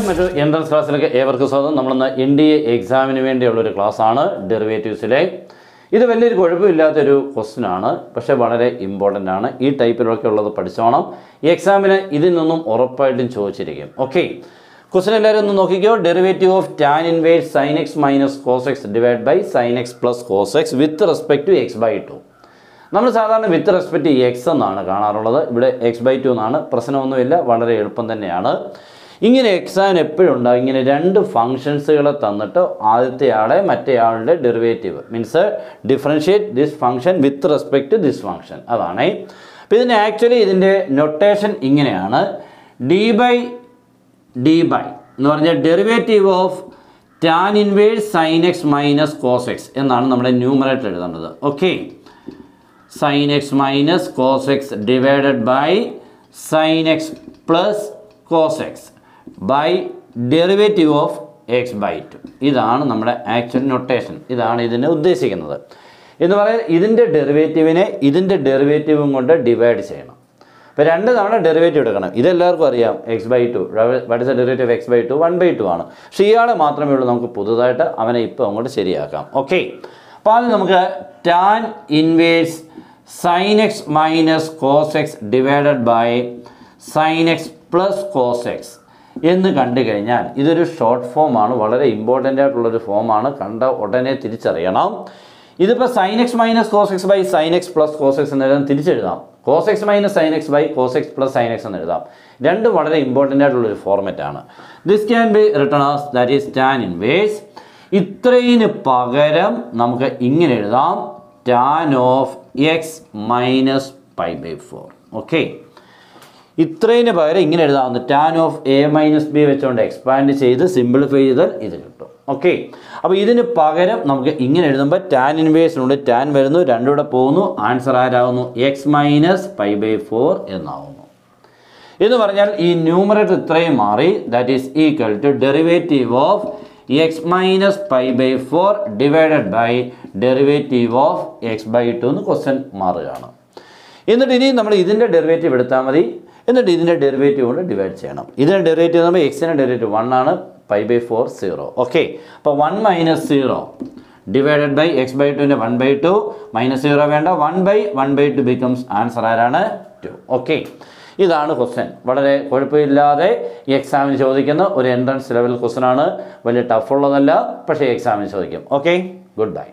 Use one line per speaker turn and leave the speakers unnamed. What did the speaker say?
മറ്റു എൻട്രൻസ് ക്ലാസ്സിലേക്ക് ഏവർക്കും സ്വാഗതം. നമ്മളിന്ന് എൻ ഡി എ എക്സാമിന് വേണ്ടിയുള്ളൊരു ക്ലാസ്സാണ് ഡെറിവേറ്റീവ്സിലെ ഇത് വലിയൊരു കുഴപ്പമില്ലാത്തൊരു ക്വസ്റ്റ്യൻ ആണ് പക്ഷേ വളരെ ഇമ്പോർട്ടന്റ് ആണ്. ഈ ടൈപ്പിലൊക്കെ ഉള്ളത് പഠിച്ചോണം. ഈ എക്സാമിന് ഇതിൽ നിന്നും ഉറപ്പായിട്ടും ചോദിച്ചിരിക്കും. ഓക്കെ ക്വസ്റ്റ്യൻ എല്ലാവരും ഒന്ന് നോക്കിക്കോ. Derivative of tan inverse sine x minus cos x divide by sine x plus cos x with respect to x by two നമ്മൾ സാധാരണ വിത്ത് റെസ്പെക്ട് എക്സ് എന്നാണ് കാണാറുള്ളത്. ഇവിടെ എക്സ് ബൈ ടു എന്നാണ്. പ്രശ്നമൊന്നുമില്ല. വളരെ എളുപ്പം തന്നെയാണ്. ഇങ്ങനെ എക്സാമിന് എപ്പോഴും ഉണ്ടാവും. ഇങ്ങനെ രണ്ട് ഫങ്ഷൻസുകളെ തന്നിട്ട് ആദ്യത്തെ ആളെ മറ്റേ ആളുടെ derivative means differentiate this function with respect this function അതാണ്. അപ്പോൾ ഇതിന് ആക്ച്വലി ഇതിന്റെ നൊട്ടേഷൻ ഇങ്ങനെയാണ്. ഡി ബൈ ഡി ബൈ എന്ന് പറഞ്ഞാൽ derivative of tan inverse sine x minus cos x എന്നാണ് നമ്മുടെ ന്യൂമറേറ്റർ എഴുതേണ്ടത്. Okay sine x minus cos x divided by sine x plus cos x by derivative of x by two ഇതാണ് നമ്മുടെ actual notation ഇതാണ് ഇതിനെ ഉദ്ദേശിക്കുന്നത്. എന്ന് പറയാൻ ഇതിന്റെ ഡെറിവേറ്റീവിനെ ഇതിന്റെ ഡെറിവേറ്റീവും കൊണ്ട് ഡിവൈഡ് ചെയ്യണം. അപ്പോൾ രണ്ട് തവണ ഡെറിവേറ്റീവ് എടുക്കണം. ഇതെല്ലാവർക്കും അറിയാം x by two what is derivative x by two one by two ആണ്. പക്ഷേ ഇയാളെ മാത്രമേ ഉള്ളൂ. നമുക്ക് പുതുതായിട്ട് അവനെ ഇപ്പോൾ അങ്ങോട്ട് ശരിയാക്കാം. ഓക്കെ അപ്പോൾ ആദ്യം നമുക്ക് tan inverse sine x minus cos x divided by sine x plus cos x എന്ന് കണ്ടു കഴിഞ്ഞാൽ ഇതൊരു ഷോർട്ട് ഫോമാണ് വളരെ ഇമ്പോർട്ടന്റ് ആയിട്ടുള്ളൊരു ഫോമാണ് കണ്ട ഉടനെ തിരിച്ചറിയണം. ഇതിപ്പോൾ sine x minus cos x by sine x plus cos x എന്ന് എഴുതാൻ തിരിച്ചെഴുതാം. Cos x minus sine x by cos x plus sine x എന്ന് എഴുതാം. രണ്ട് വളരെ ഇമ്പോർട്ടന്റ് ആയിട്ടുള്ളൊരു ഫോർമാറ്റ് ആണ്. This can be return as that is tan inverse ഇത്രയിന് പകരം നമുക്ക് ഇങ്ങനെ എഴുതാം. Tan of x minus pi by four okay ഇത്രയിന് പകരം ഇങ്ങനെ എഴുതാവുന്നു tan of A minus B വെച്ചുകൊണ്ട് എക്സ്പാൻഡ് ചെയ്ത് സിംപ്ലിഫൈ ചെയ്താൽ ഇത് കിട്ടും. ഓക്കെ അപ്പോൾ ഇതിന് പകരം നമുക്ക് ഇങ്ങനെ എഴുതുമ്പോൾ ടാൻ ഇൻവേഴ്സിനുണ്ട് ടാൻ വരുന്നു രണ്ടുകൂടെ പോകുന്നു. Answer ആരാകുന്നു? X minus five by four എന്നാവുന്നു. എന്ന് പറഞ്ഞാൽ ഈ ന്യൂമറേറ്റർ ഇത്രയും മാറി that is equal to derivative of x minus five by four divided by derivative of x by two എന്ന് ക്വസ്റ്റ്യൻ മാറുകയാണ്. എന്നിട്ട് ഇനി നമ്മൾ ഇതിന്റെ ഡെറിവേറ്റീവ് എടുത്താൽ മതി. എന്നിട്ട് ഇതിന്റെ ഡെറിവേറ്റീവ് കൊണ്ട് ഡിവൈഡ് ചെയ്യണം. ഇതിന്റെ ഡെറിവേറ്റീവ് നമ്മൾ എക്സിന്റെ ഡെറിവേറ്റീവ് വൺ ആണ് pi by four zero okay അപ്പോൾ one minus zero divided by x by ടുവിന്റെ one by two minus zero വേണ്ട. One by one by two becomes answer ആരാണ്? ടു ഓക്കെ ഇതാണ് ക്വസ്റ്റ്യൻ വളരെ കുഴപ്പമില്ലാതെ ഈ എക്സാമിന് ചോദിക്കുന്ന ഒരു എൻട്രൻസ് ലെവൽ ക്വസ്റ്റ്യൻ ആണ്. വലിയ ടഫുള്ളതല്ല പക്ഷേ എക്സാമിന് ചോദിക്കും. Okay good bye